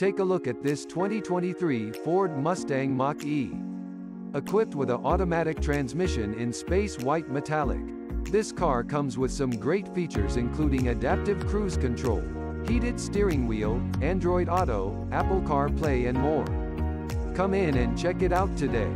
Take a look at this 2023 Ford Mustang Mach-E. Equipped with an automatic transmission in space white metallic. This car comes with some great features including adaptive cruise control, heated steering wheel, Android Auto, Apple CarPlay and more. Come in and check it out today.